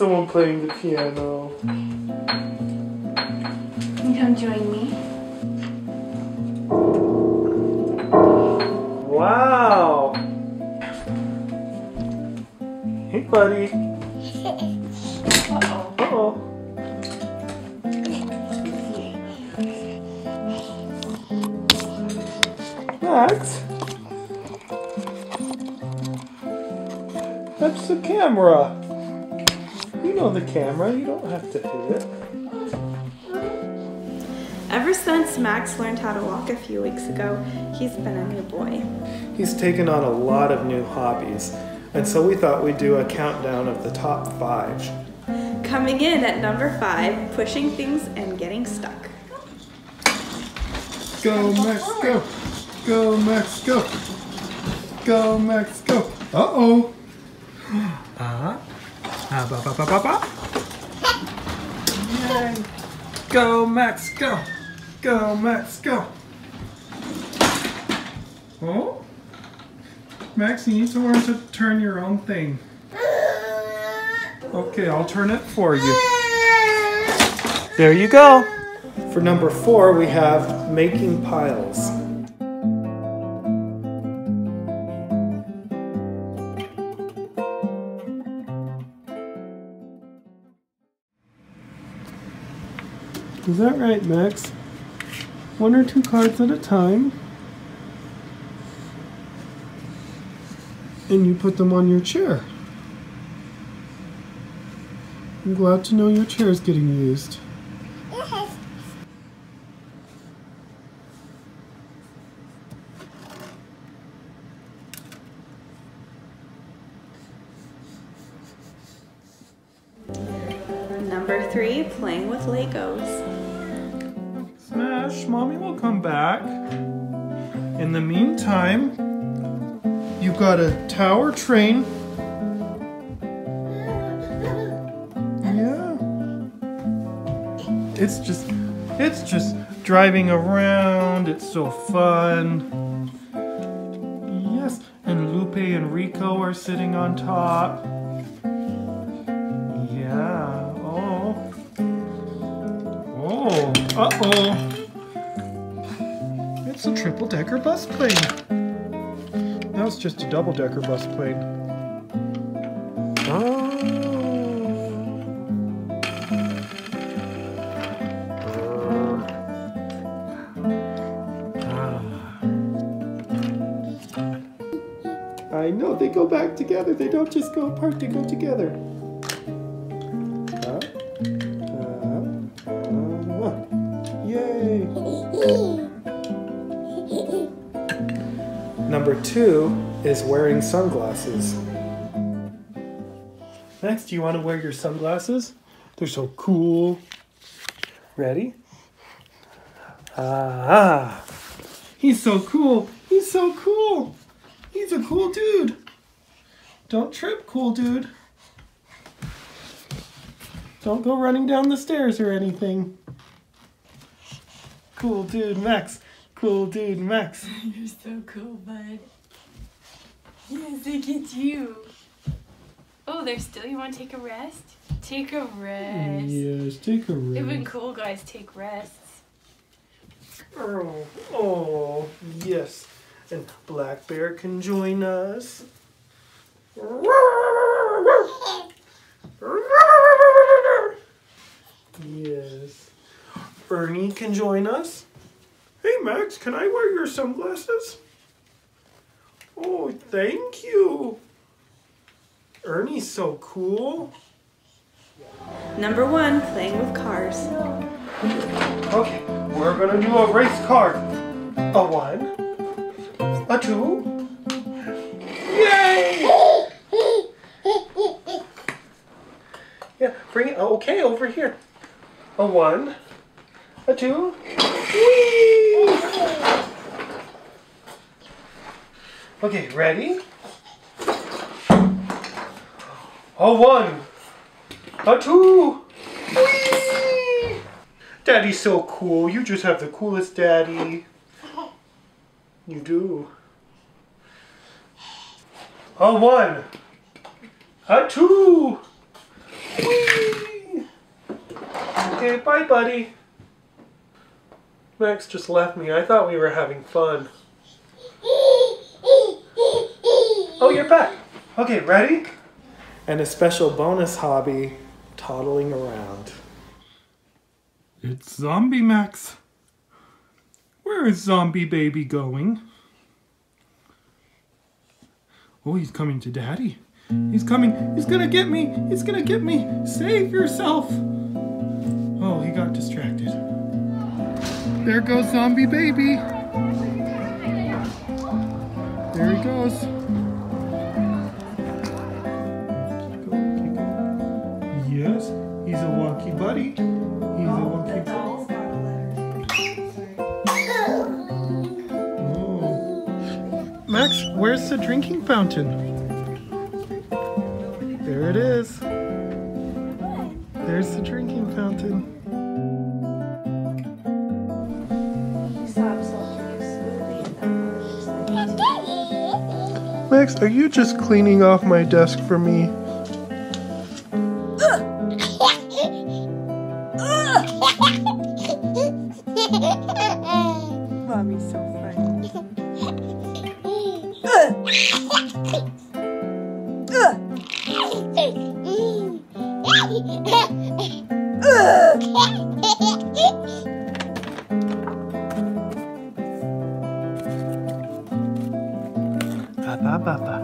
Someone playing the piano. You come join me. Wow. Hey, buddy. Uh-oh. Uh-oh. Max? That's the camera. You know the camera. You don't have to hit it. Ever since Max learned how to walk a few weeks ago, he's been a new boy. He's taken on a lot of new hobbies, and so we thought we'd do a countdown of the top five. Coming in at number five, pushing things and getting stuck. Go Max, go! Go Max, go! Go Max, go! Uh-oh! Ah, ah, ba ba ba ba ba! Yay! Go Max, go! Go Max, go! Oh? Max, you need to learn to turn your own thing. Okay, I'll turn it for you. There you go. For number four, we have making piles. Is that right, Max? One or two cards at a time. And you put them on your chair. I'm glad to know your chair is getting used. Number three, playing with Legos. Smash, mommy will come back. In the meantime, you've got a tower train. Yeah. It's just, it's just driving around. It's so fun. Yes, and Lupe and Rico are sitting on top. Yeah. Oh. Oh. Uh-oh. It's a triple-decker bus plane. Now it's just a double-decker bus plane. Oh. I know they go back together. They don't just go apart, they go together. Number two is wearing sunglasses. Next, do you want to wear your sunglasses? They're so cool. Ready? Ah, he's so cool. He's so cool. He's a cool dude. Don't trip, cool dude. Don't go running down the stairs or anything. Cool dude, Max. Cool dude, Max. You're so cool, bud. Yes, look at you. Oh, there's still, you want to take a rest? Take a rest. Yes, take a rest. Even cool guys take rests. Oh, oh, yes. And Black Bear can join us. Yes. Ernie can join us. Hey, Max, can I wear your sunglasses? Oh, thank you. Ernie's so cool. Number one, playing with cars. Okay, we're gonna do a race car. A one, a two. Yay! Yeah, bring it. Okay, over here. A one, a two. Whee! Okay, ready? A one, a two. Whee! Daddy's so cool. You just have the coolest daddy. You do. A one. A two. Whee! Okay, bye, buddy. Max just left me. I thought we were having fun. Oh, you're back. Okay, ready? And a special bonus hobby, toddling around. It's Zombie Max. Where is Zombie Baby going? Oh, he's coming to Daddy. He's coming. He's gonna get me. He's gonna get me. Save yourself. There goes Zombie Baby. There he goes. Keep going, keep going. Yes, he's a wonky buddy. He's a wonky buddy. Max, where's the drinking fountain? There it is. There's the drinking fountain. Max, are you just cleaning off my desk for me? Ba.